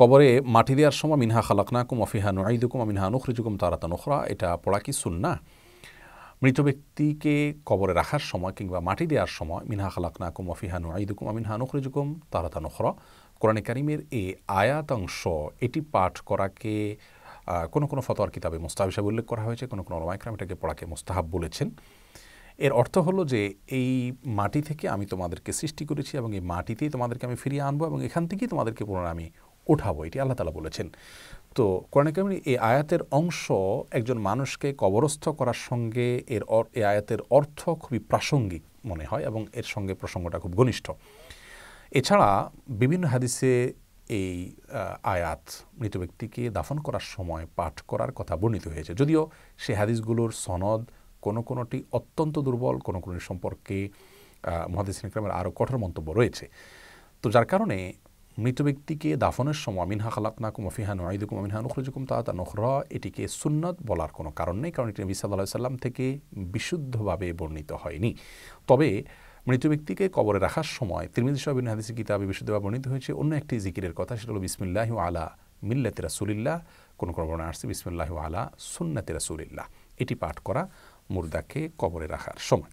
কবরে মাটি দেওয়ার সময় মিনহা খালাকনাকুম অফিহা নুআইদুকুম মিনহা নুখরিজুকুম তারাতা নুখরা এটা পড়া কি সুন্না মৃত ব্যক্তিকে কবরে রাখার সময় কিংবা মাটি দেওয়ার সময় মিনহা খালাকনাকুম অফিহা নুআইদুকুম মিনহা নুখরিজুকুম তারাতা নুখরা কোরআনে কারিমের এই আয়াতাংশ, এটি পাঠ করাকে কোনো কোনো ফতোয়ার কিতাবে মোস্তাহ হিসাবে উল্লেখ করা হয়েছে, কোনো কোনো রমাইকরাম এটাকে পড়াকে মোস্তাহাব বলেছেন। এর অর্থ হলো যে এই মাটি থেকে আমি তোমাদেরকে সৃষ্টি করেছি এবং এই মাটিতেই তোমাদেরকে আমি ফিরিয়ে আনব এবং এখান থেকেই তোমাদেরকে পুনরায় আমি উঠাবো, এটি আল্লাহ তালা বলেছেন। তো কোরআন কামিনী এই আয়াতের অংশ একজন মানুষকে কবরস্থ করার সঙ্গে এর এই আয়াতের অর্থ খুবই প্রাসঙ্গিক মনে হয় এবং এর সঙ্গে প্রসঙ্গটা খুব ঘনিষ্ঠ। এছাড়া বিভিন্ন হাদিসে এই আয়াত মৃত ব্যক্তিকে দাফন করার সময় পাঠ করার কথা বর্ণিত হয়েছে। যদিও সে হাদিসগুলোর সনদ কোনো কোনোটি অত্যন্ত দুর্বল, কোনো কোনো সম্পর্কে মহাদিস ইকরামের আরও কঠোর মন্তব্য রয়েছে। তো যার কারণে মৃত ব্যক্তিকে দাফনের সময় মিনহা খালাকনাকুম অফিহা নয়দুকুম আমিনহা নুখরুজুকুম তা তা নখরা এটিকে সুন্নত বলার কোনো কারণ নেই কারণ এটি নবী সাল্লাহ সাল্লাম থেকে বিশুদ্ধভাবে বর্ণিত হয়নি। তবে মৃত ব্যক্তিকে কবরে রাখার সময় তিরমিজি সাহেবিন হাদিসি কিতাবে বিশুদ্ধভাবে বর্ণিত হয়েছে অন্য একটি জিকিরের কথা, সেটা হলো বিসমিল্লাহ আলা মিল্লাতে রাসুলিল্লাহ, কোনো কোনো বর্ণনা আসছে বিসমিল্লাহ আলা সুন্নাতে রাসুলিল্লাহ। এটি পাঠ করা মুর্দাকে কবরে রাখার সময়।